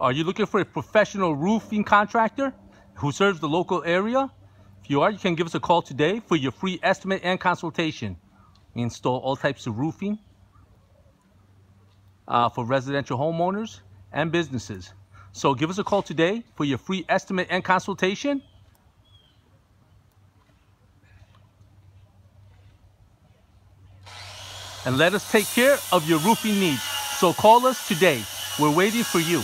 Are you looking for a professional roofing contractor who serves the local area? If you are, you can give us a call today for your free estimate and consultation. We install all types of roofing uh, for residential homeowners and businesses. So give us a call today for your free estimate and consultation. And let us take care of your roofing needs. So call us today. We're waiting for you.